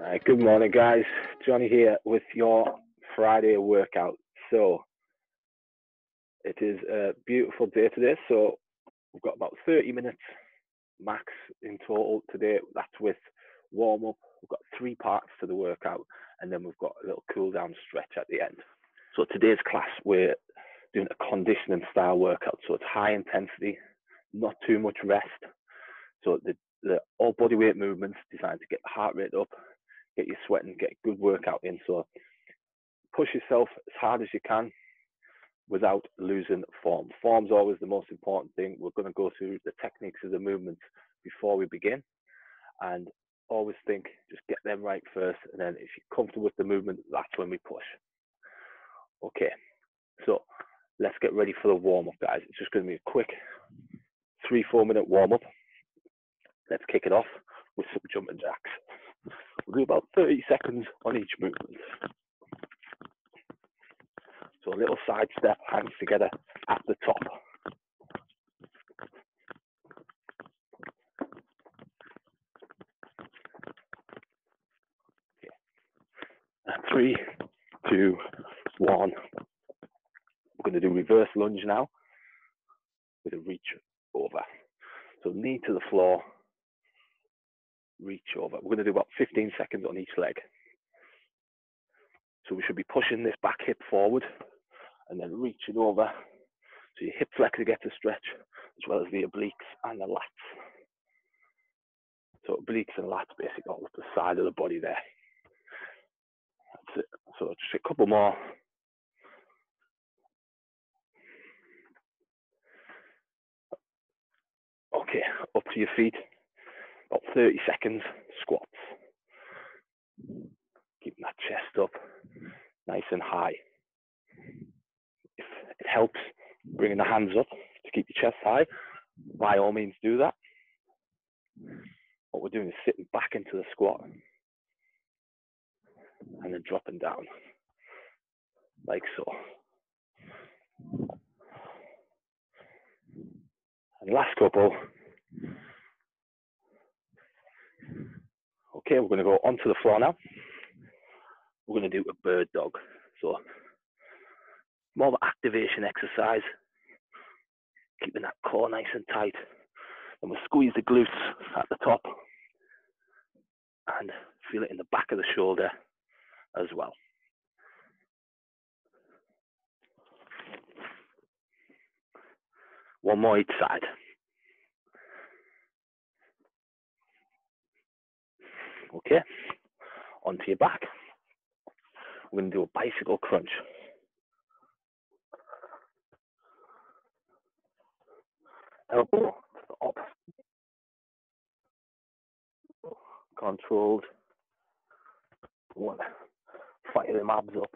Uh, good morning, guys. Johnny here with your Friday workout. So, it is a beautiful day today. So, we've got about 30 minutes max in total today. That's with warm up. We've got three parts to the workout, and then we've got a little cool down stretch at the end. So, today's class, we're doing a conditioning style workout. So, it's high intensity, not too much rest. So, the, the all body weight movements designed to get the heart rate up get you sweating, get a good workout in. So push yourself as hard as you can without losing form. Form's always the most important thing. We're going to go through the techniques of the movements before we begin. And always think, just get them right first. And then if you're comfortable with the movement, that's when we push. Okay, so let's get ready for the warm up, guys. It's just going to be a quick three, four minute warm up. Let's kick it off with some jumping jacks. We'll do about 30 seconds on each movement. So a little side step, hands together at the top. Three, two, one. We're going to do reverse lunge now with a reach over. So knee to the floor, reach over. We're going to do about 15 seconds on each leg. So we should be pushing this back hip forward and then reaching over. So your hip flexor gets a stretch as well as the obliques and the lats. So obliques and lats basically all up the side of the body there. That's it. So just a couple more. Okay, up to your feet about 30 seconds squats. Keeping that chest up nice and high. If it helps bringing the hands up to keep your chest high, by all means do that. What we're doing is sitting back into the squat and then dropping down like so. And last couple, Okay, we're going to go onto the floor now. We're going to do a bird dog. So, more of an activation exercise, keeping that core nice and tight. And we'll squeeze the glutes at the top and feel it in the back of the shoulder as well. One more each side. Okay, onto your back. We're to do a bicycle crunch. Elbow up. Controlled. One. Fire them abs up.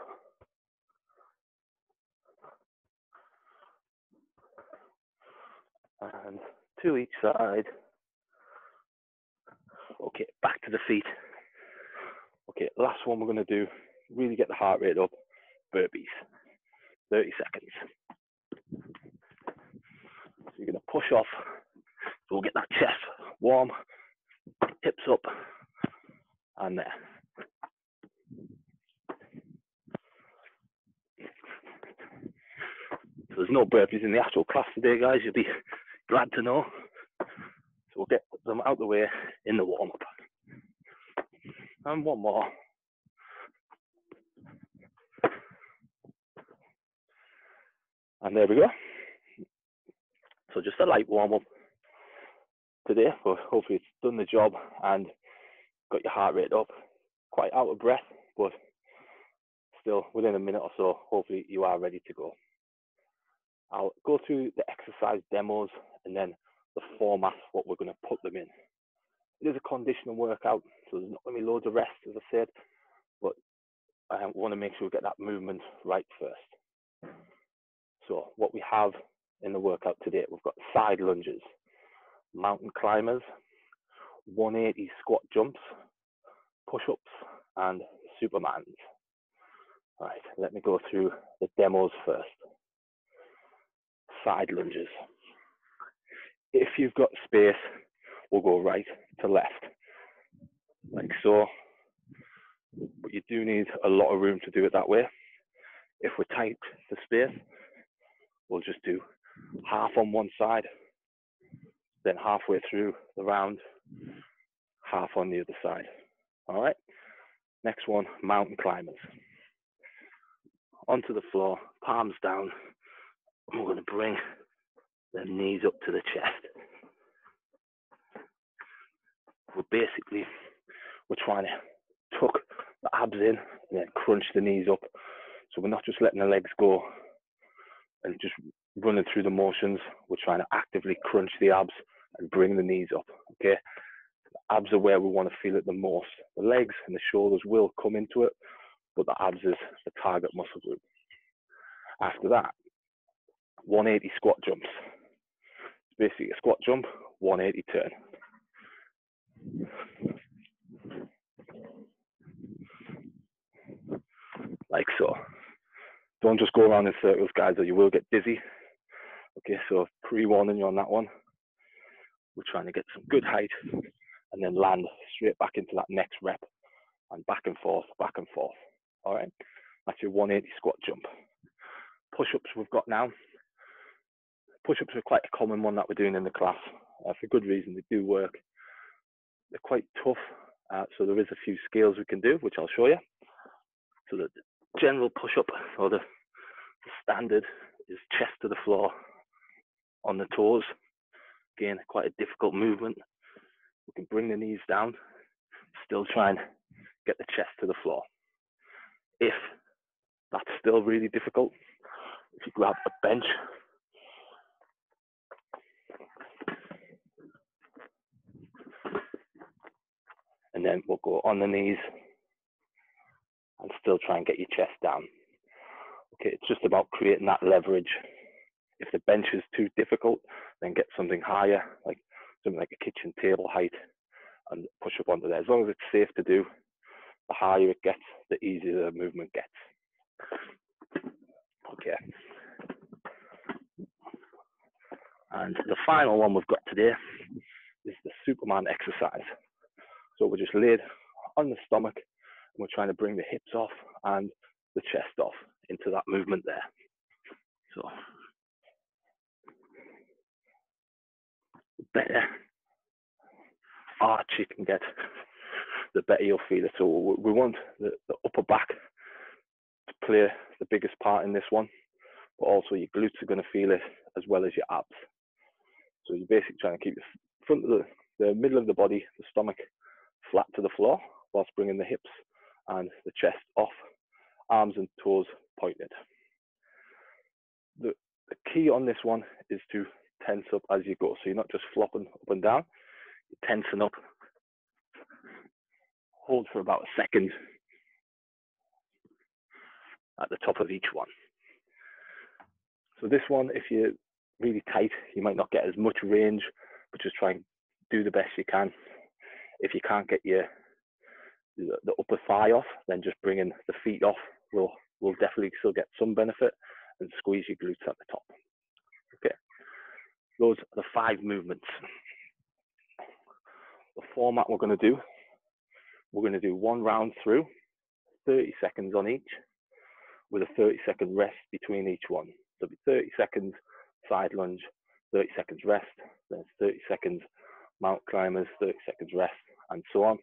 And to each side. Okay, back to the feet. Okay, last one we're going to do, really get the heart rate up, burpees. 30 seconds. So you're going to push off, so we'll get that chest warm, hips up, and there. So there's no burpees in the actual class today, guys. You'll be glad to know. So we'll get them out the way in the warm up. And one more. And there we go. So just a light warm up today, but hopefully it's done the job and got your heart rate up. Quite out of breath, but still within a minute or so, hopefully you are ready to go. I'll go through the exercise demos and then the format, what we're going to put them in. It is a conditional workout, so there's not going to be loads of rest, as I said, but I want to make sure we get that movement right first. So what we have in the workout today, we've got side lunges, mountain climbers, 180 squat jumps, push-ups, and supermans. All right, let me go through the demos first. Side lunges if you've got space, we'll go right to left, like so. but you do need a lot of room to do it that way. If we're tight for space, we'll just do half on one side, then halfway through the round, half on the other side. All right. Next one, mountain climbers. Onto the floor, palms down. we're going to bring the knees up to the chest. We're basically, we're trying to tuck the abs in and then crunch the knees up. So we're not just letting the legs go and just running through the motions. We're trying to actively crunch the abs and bring the knees up. Okay. The abs are where we want to feel it the most. The legs and the shoulders will come into it, but the abs is the target muscle group. After that, 180 squat jumps. It's basically a squat jump, 180 turn. Like so. Don't just go around in circles, guys, or you will get dizzy. Okay, so pre-warning you on that one. We're trying to get some good height and then land straight back into that next rep and back and forth, back and forth. All right, that's your 180 squat jump. Push-ups we've got now. Push-ups are quite a common one that we're doing in the class uh, for good reason. They do work. They're quite tough, uh, so there is a few scales we can do, which I'll show you. So the general push-up or the, the standard is chest to the floor on the toes. Again, quite a difficult movement. We can bring the knees down, still try and get the chest to the floor. If that's still really difficult, if you grab a bench, and then we'll go on the knees and still try and get your chest down. Okay, it's just about creating that leverage. If the bench is too difficult, then get something higher, like something like a kitchen table height, and push up onto there. As long as it's safe to do, the higher it gets, the easier the movement gets. Okay. And the final one we've got today is the Superman exercise. So we're just laid on the stomach and we're trying to bring the hips off and the chest off into that movement there. So the better arch you can get, the better you'll feel it. So we want the, the upper back to play the biggest part in this one, but also your glutes are going to feel it as well as your abs. So you're basically trying to keep the front of the, the middle of the body, the stomach, flat to the floor, whilst bringing the hips and the chest off, arms and toes pointed. The, the key on this one is to tense up as you go. So you're not just flopping up and down, you're tensing up. Hold for about a second at the top of each one. So this one, if you're really tight, you might not get as much range, but just try and do the best you can. If you can't get your the upper thigh off, then just bringing the feet off will will definitely still get some benefit and squeeze your glutes at the top. Okay, those are the five movements. The format we're going to do, we're going to do one round through, 30 seconds on each, with a 30 second rest between each one. So it'll be 30 seconds side lunge, 30 seconds rest, then 30 seconds mount climbers, 30 seconds rest, and so on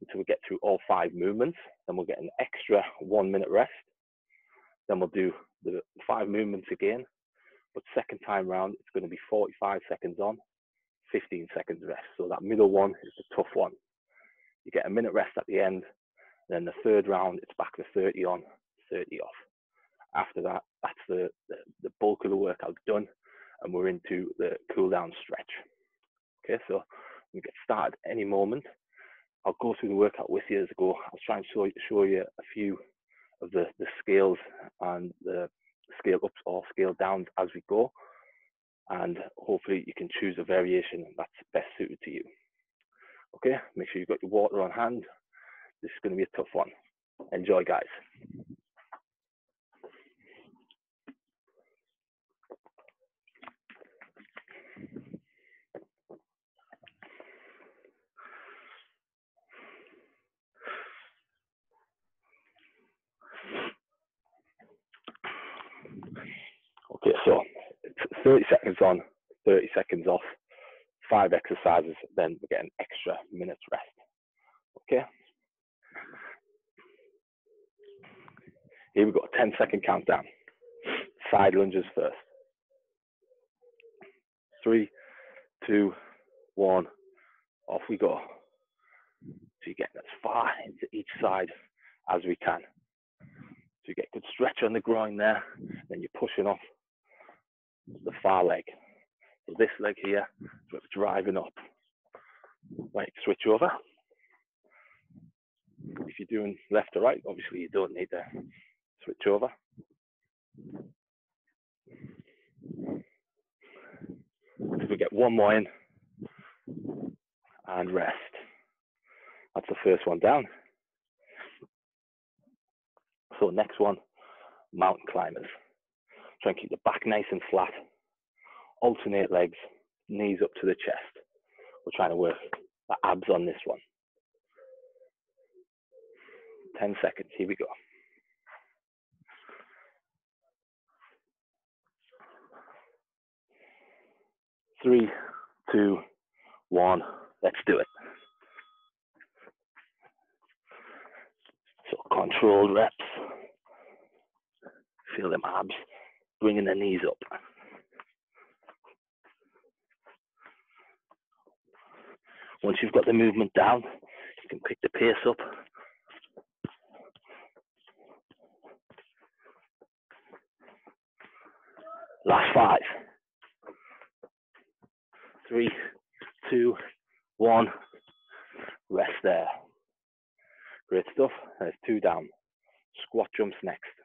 until we get through all five movements. Then we'll get an extra one minute rest. Then we'll do the five movements again. But second time round, it's going to be 45 seconds on, 15 seconds rest. So that middle one is the tough one. You get a minute rest at the end. Then the third round, it's back to 30 on, 30 off. After that, that's the, the, the bulk of the workout done. And we're into the cool down stretch. Okay, so we get started any moment. I'll go through the workout with you as I go. I'll try and show, show you a few of the, the scales and the scale ups or scale downs as we go. And hopefully you can choose a variation that's best suited to you. Okay, make sure you've got your water on hand. This is going to be a tough one. Enjoy, guys. Okay, so 30 seconds on, 30 seconds off, five exercises, then we get an extra minute's rest. Okay? Here we go, 10 second countdown. Side lunges first. Three, two, one, off we go. So you get as far into each side as we can. So you get good stretch on the groin there, then you're pushing off the far leg. So this leg here is driving up. Right, switch over. If you're doing left or right, obviously you don't need to switch over. So we get one more in and rest. That's the first one down. So next one, mountain climbers. Try and keep the back nice and flat. Alternate legs, knees up to the chest. We're trying to work the abs on this one. 10 seconds, here we go. Three, two, one, let's do it. So controlled reps. Feel them abs, bringing their knees up. Once you've got the movement down, you can pick the pace up. Last five. Three, two, one. Rest there. Great stuff. There's two down. Squat jumps next.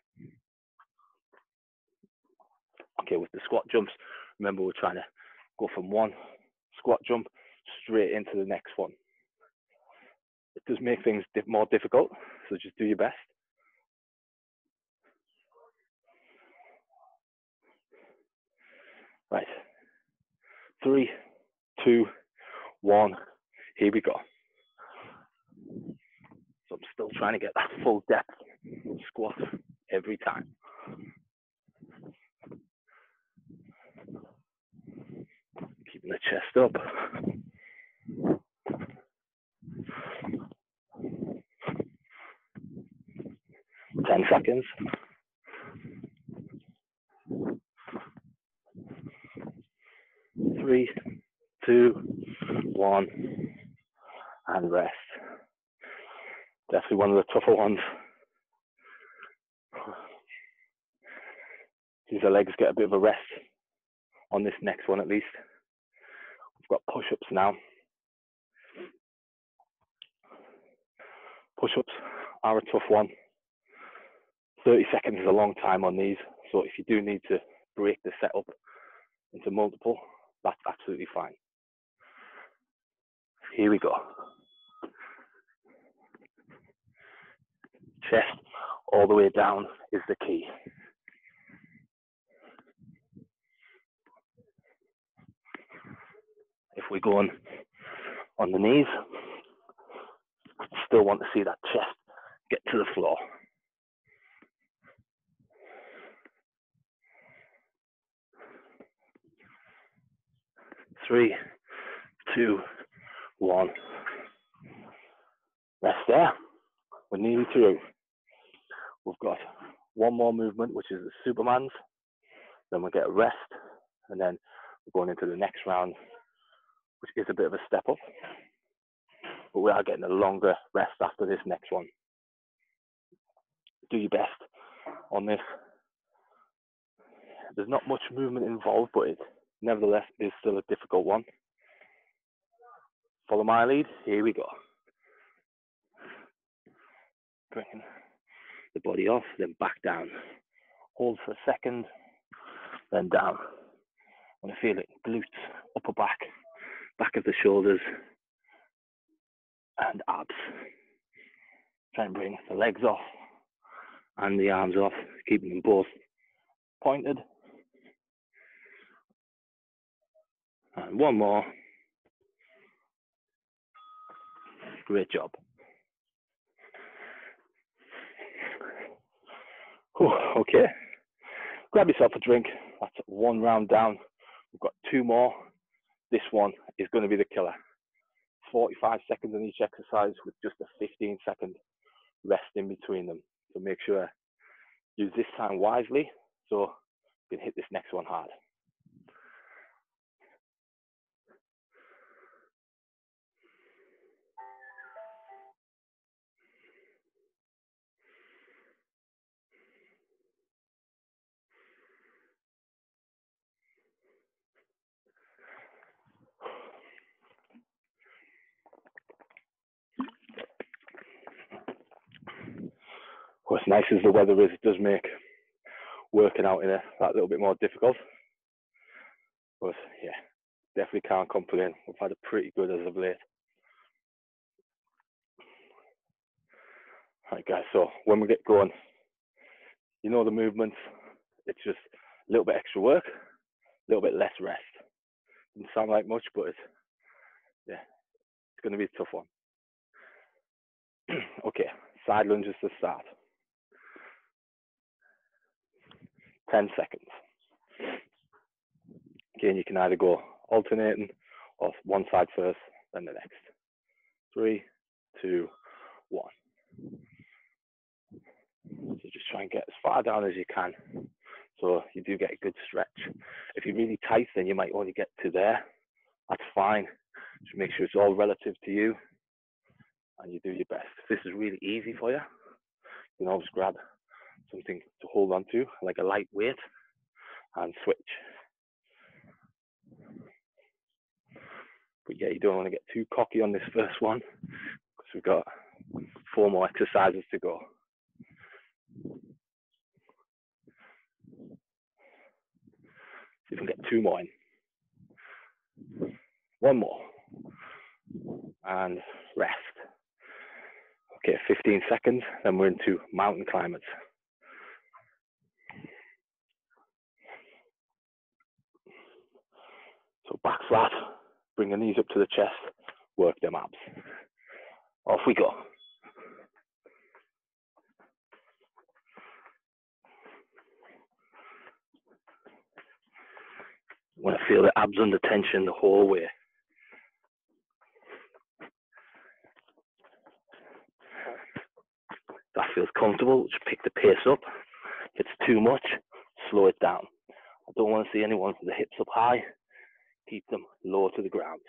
With the squat jumps, remember we're trying to go from one squat jump straight into the next one. It does make things more difficult, so just do your best. Right. Three, two, one. Here we go. So I'm still trying to get that full depth squat every time. Keeping the chest up. Ten seconds. Three, two, one, and rest. Definitely one of the tougher ones. These legs get a bit of a rest on this next one at least. Push-ups now. Push-ups are a tough one. 30 seconds is a long time on these, so if you do need to break the setup into multiple, that's absolutely fine. Here we go. Chest all the way down is the key. If we go on the knees, still want to see that chest get to the floor. Three, two, one. Rest there. We're nearly through. We've got one more movement, which is the Supermans. Then we'll get a rest, and then we're going into the next round, which is a bit of a step up. But we are getting a longer rest after this next one. Do your best on this. There's not much movement involved, but it nevertheless is still a difficult one. Follow my lead. Here we go. Bringing the body off, then back down. Hold for a second, then down. I want to feel it glutes, upper back, back of the shoulders, and abs. Try and bring the legs off and the arms off, keeping them both pointed. And one more. Great job. Whew, okay. Grab yourself a drink, That's one round down. We've got two more. This one is going to be the killer. 45 seconds on each exercise with just a 15 second rest in between them. So make sure use this time wisely so you can hit this next one hard. As nice as the weather is, it does make working out in a that little bit more difficult. But yeah, definitely can't complain. We've had it pretty good as of late. Right guys, so when we get going, you know the movements, it's just a little bit extra work, a little bit less rest. Doesn't sound like much, but it's yeah, it's gonna be a tough one. okay, side lunges to start. 10 seconds. Again, you can either go alternating or one side first, then the next. Three, two, one. So just try and get as far down as you can. So you do get a good stretch. If you're really tight, then you might only get to there. That's fine. Just make sure it's all relative to you and you do your best. If this is really easy for you, you can always grab something to hold on to, like a light weight, and switch. But yeah, you don't want to get too cocky on this first one because we've got four more exercises to go. See if we can get two more in. One more. And rest. Okay, 15 seconds, then we're into mountain climbers. So back flat, bring the knees up to the chest, work them abs. Off we go. Want to feel the abs under tension the whole way. That feels comfortable, just pick the pace up. If it's too much, slow it down. I don't want to see anyone with the hips up high keep them low to the ground.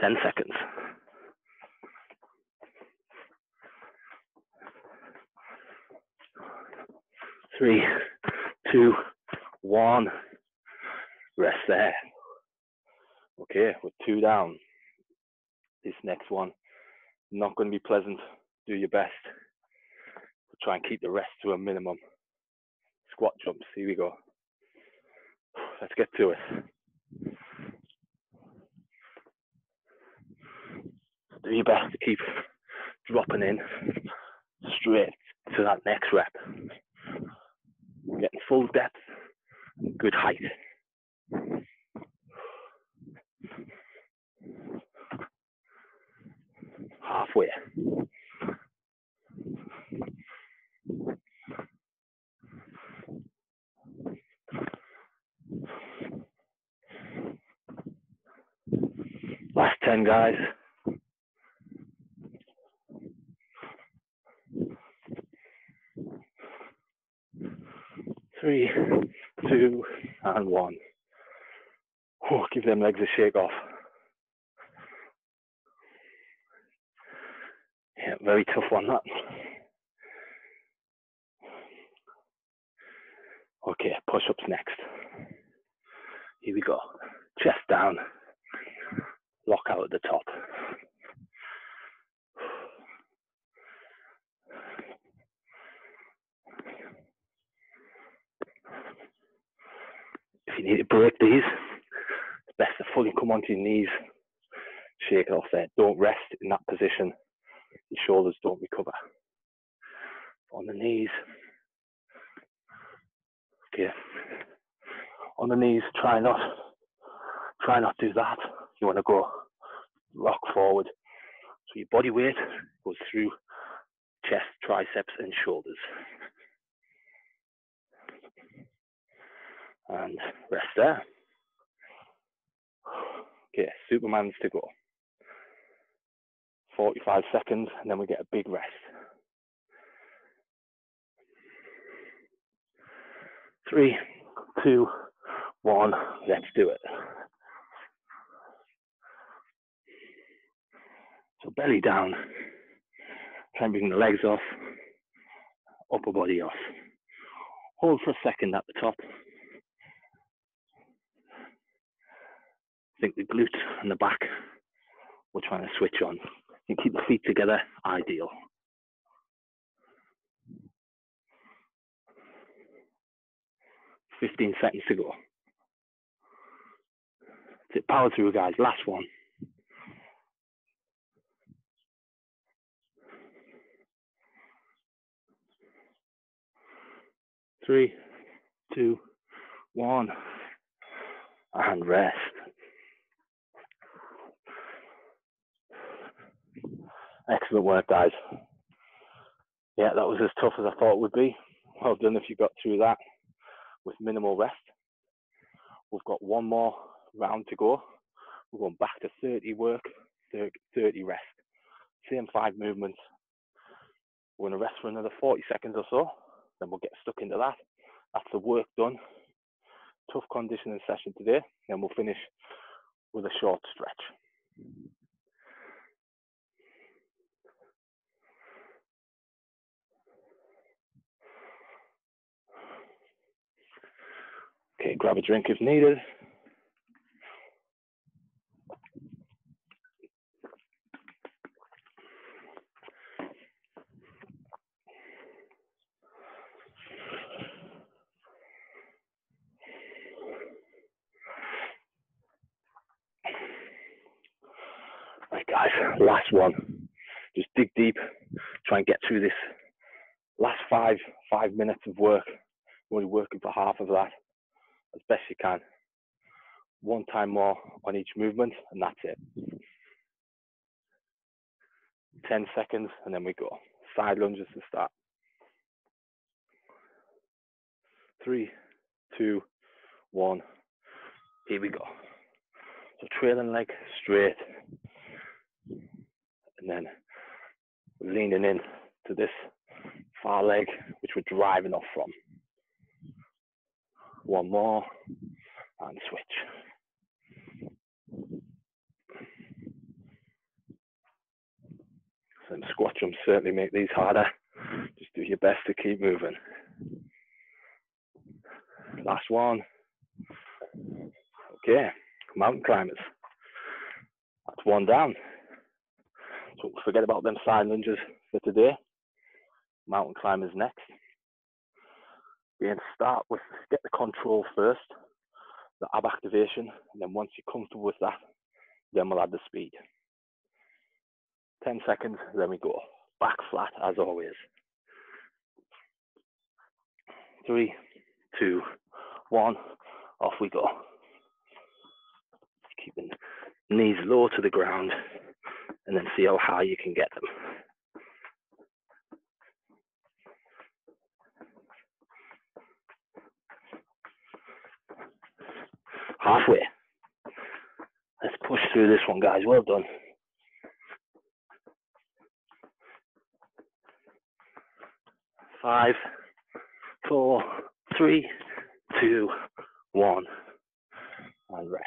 Ten seconds. Three, two, one. Rest there. Okay, we're two down. This next one, not going to be pleasant. Do your best try and keep the rest to a minimum. Squat jumps, here we go. Let's get to it. Do your best to keep dropping in straight to that next rep. Getting full depth, good height. Halfway. Last 10 guys. Three, two, and one. Oh, give them legs a shake off. Yeah, very tough one that. Okay, push ups next. Here we go. Chest down. Lock out at the top. If you need to break these, it's best to fully come onto your knees. Shake it off there. Don't rest in that position. Your shoulders don't recover. On the knees. Okay. On the knees, try not try not do that. You want to go rock forward. So your body weight goes through chest, triceps, and shoulders. And rest there. Okay, Superman's to go. 45 seconds, and then we get a big rest. Three, two, one, let's do it. So belly down, try and bring the legs off, upper body off. Hold for a second at the top. think the glute and the back we're trying to switch on. You keep the feet together, ideal. Fifteen seconds to go. That's it, power through guys, last one. Three, two, one, and rest. Excellent work, guys. Yeah, that was as tough as I thought it would be. Well done if you got through that with minimal rest. We've got one more round to go. We're going back to 30 work, 30 rest. Same five movements. We're going to rest for another 40 seconds or so. Then we'll get stuck into that. That's the work done. Tough conditioning session today. Then we'll finish with a short stretch. Okay, grab a drink if needed. Right, guys, last one. Just dig deep, try and get through this last five five minutes of work. We're only working for half of that as best you can. One time more on each movement, and that's it. 10 seconds, and then we go. Side lunges to start. Three, two, one. Here we go. So trailing leg straight, and then leaning in to this far leg, which we're driving off from one more, and switch. Some squat jumps certainly make these harder. Just do your best to keep moving. Last one. Okay, mountain climbers. That's one down. Forget about them side lunges for today. Mountain climbers next again, start with get the control first, the ab activation, and then once you're comfortable with that, then we'll add the speed. 10 seconds, then we go. Back flat as always. Three, two, one, off we go. Keeping knees low to the ground and then see how you can get them. halfway. Let's push through this one, guys. Well done. Five, four, three, two, one, and rest.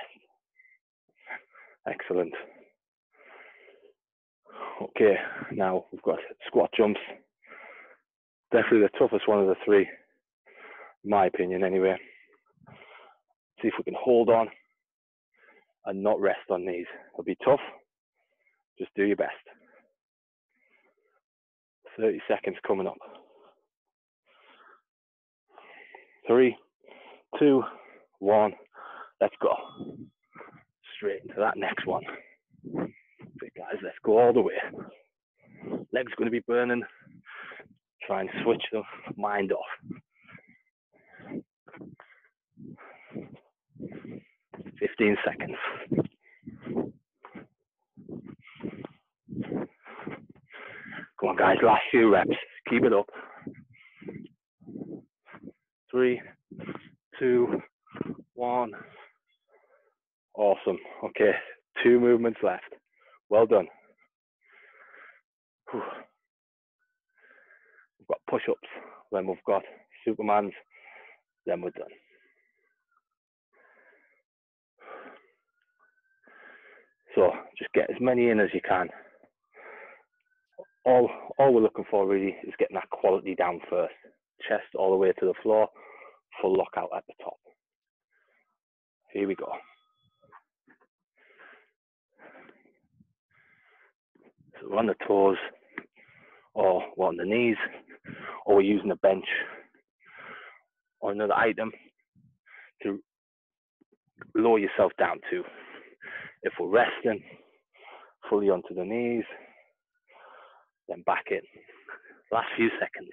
Excellent. Okay, now we've got squat jumps. Definitely the toughest one of the three, my opinion, anyway. See if we can hold on and not rest on these. It'll be tough. Just do your best. 30 seconds coming up. Three, two, one. Let's go. Straight into that next one. Okay, guys, let's go all the way. Legs going to be burning. Try and switch the mind off. 15 seconds. Come on, guys, last few reps. Keep it up. Three, two, one. Awesome. Okay, two movements left. Well done. Whew. We've got push ups, then we've got Supermans, then we're done. So just get as many in as you can. All all we're looking for really is getting that quality down first. Chest all the way to the floor, full lockout at the top. Here we go. So we're on the toes, or we're on the knees, or we're using a bench or another item to lower yourself down to. If we're resting, fully onto the knees, then back in. Last few seconds.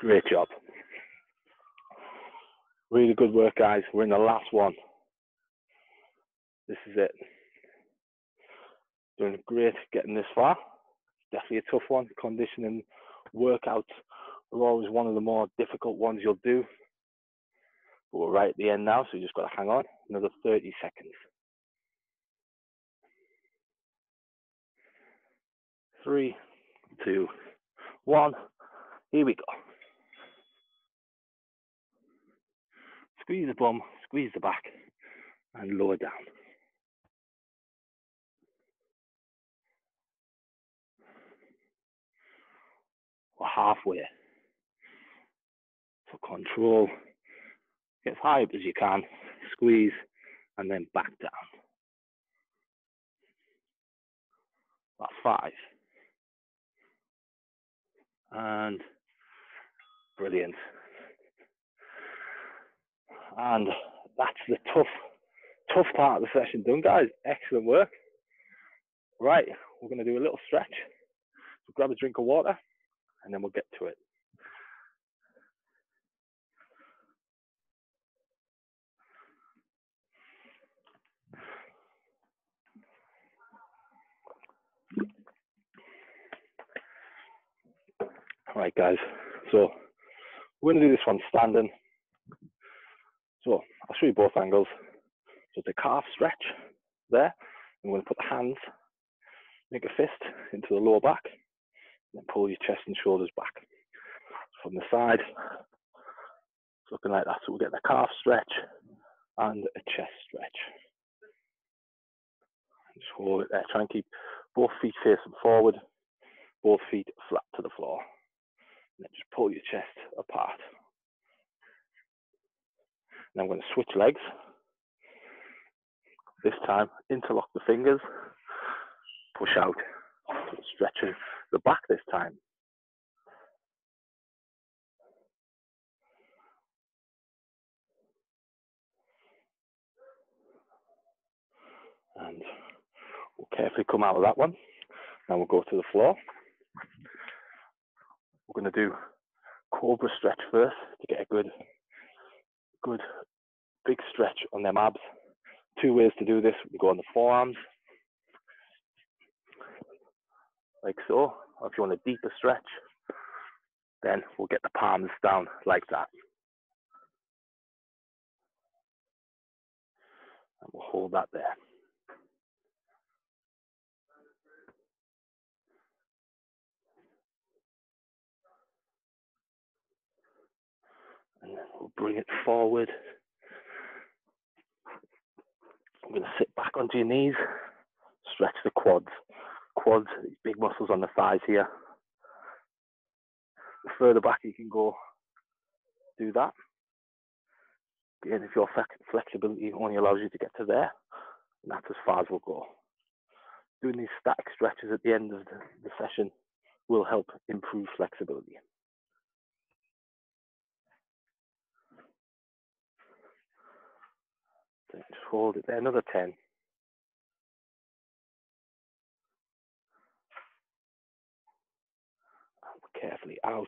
Great job. Really good work, guys. We're in the last one. This is it. Doing great getting this far. Definitely a tough one. Conditioning workouts are always one of the more difficult ones you'll do. But we're right at the end now, so you just got to hang on. Another 30 seconds. Three, two, one. Here we go. Squeeze the bum, squeeze the back, and lower down. We're halfway. For control, get as high up as you can, squeeze, and then back down. That's five. And brilliant. And that's the tough, tough part of the session done, guys. Excellent work. Right, we're going to do a little stretch. So grab a drink of water and then we'll get to it. All right, guys. So we're going to do this one standing. So I'll show you both angles. So the calf stretch there. I'm going to put the hands, make a fist into the lower back, and pull your chest and shoulders back. From the side, it's looking like that. So we'll get the calf stretch and a chest stretch. Just hold it there. Try and keep both feet facing forward, both feet flat to the floor. And then just pull your chest apart. And I'm going to switch legs. This time, interlock the fingers, push out, stretching the back this time. And we'll carefully come out of that one. Now we'll go to the floor. We're going to do cobra stretch first to get a good good big stretch on them abs. Two ways to do this. We go on the forearms, like so. Or if you want a deeper stretch, then we'll get the palms down like that. And we'll hold that there. And then we'll bring it forward. I'm going to sit back onto your knees, stretch the quads. Quads, these big muscles on the thighs here. The further back you can go, do that. Again, if your flexibility only allows you to get to there, that's as far as we'll go. Doing these static stretches at the end of the, the session will help improve flexibility. Just hold it there, another 10. Carefully out.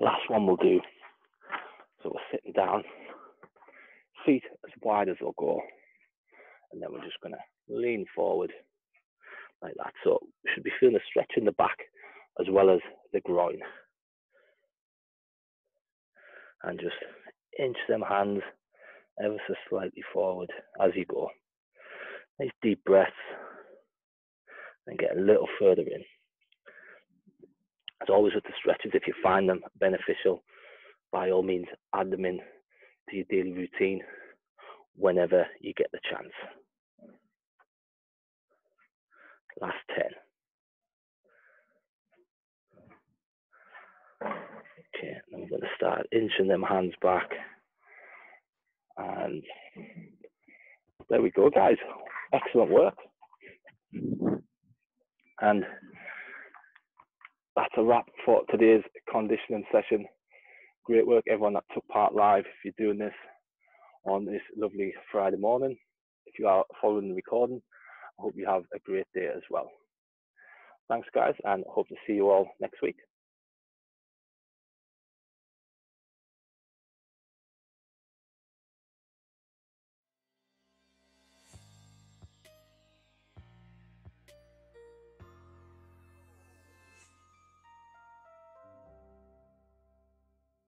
Last one we'll do. So we're sitting down, feet as wide as they'll go. And then we're just going to lean forward like that. So we should be feeling a stretch in the back as well as the groin. And just inch them hands ever so slightly forward as you go. Nice deep breaths and get a little further in. As always with the stretches, if you find them beneficial, by all means add them in to your daily routine whenever you get the chance. Last 10. Okay, I'm going to start inching them hands back. And there we go, guys. Excellent work. And that's a wrap for today's conditioning session. Great work, everyone that took part live. If you're doing this on this lovely Friday morning, if you are following the recording, I hope you have a great day as well. Thanks, guys, and hope to see you all next week.